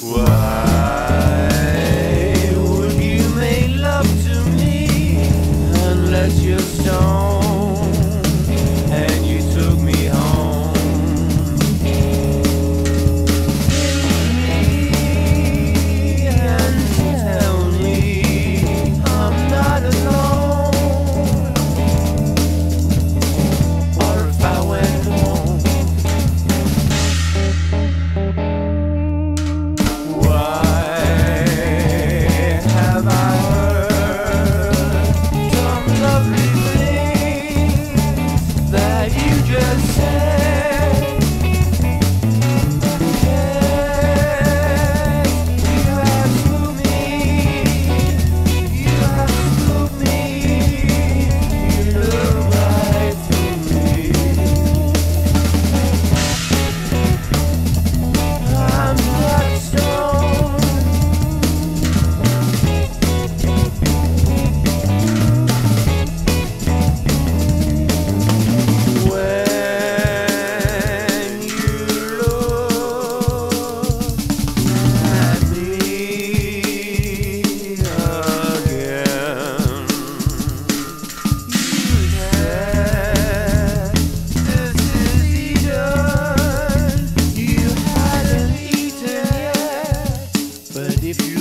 Wow. if you